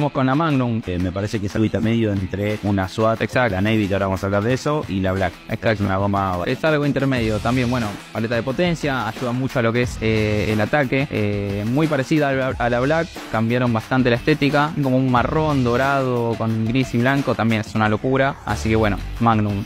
Vamos con la Magnum. Me parece que es algo intermedio entre una SWAT, Exacto. la Navy, que ahora vamos a hablar de eso, y la Black. Exacto. Es una goma Es algo intermedio también, bueno, paleta de potencia, ayuda mucho a lo que es eh, el ataque, eh, muy parecida a la Black, cambiaron bastante la estética, como un marrón dorado con gris y blanco, también es una locura, así que bueno, Magnum.